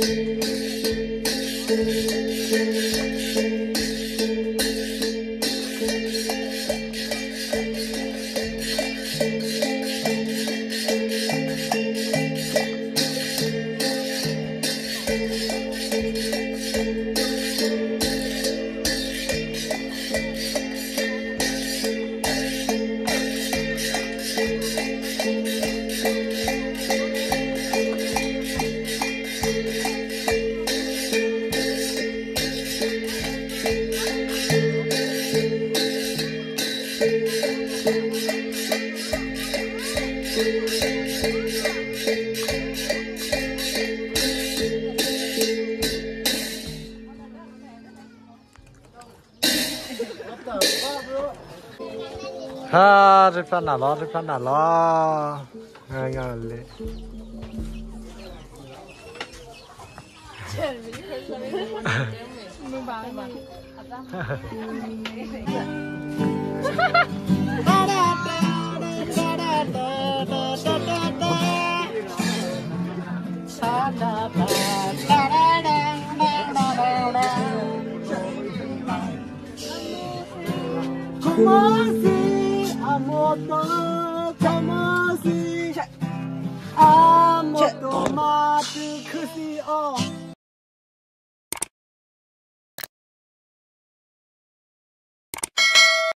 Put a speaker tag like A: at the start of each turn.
A: thank you 아, 리판 날라, 리판 날라. 아, 이거 래 kamasi amoto matu kusi o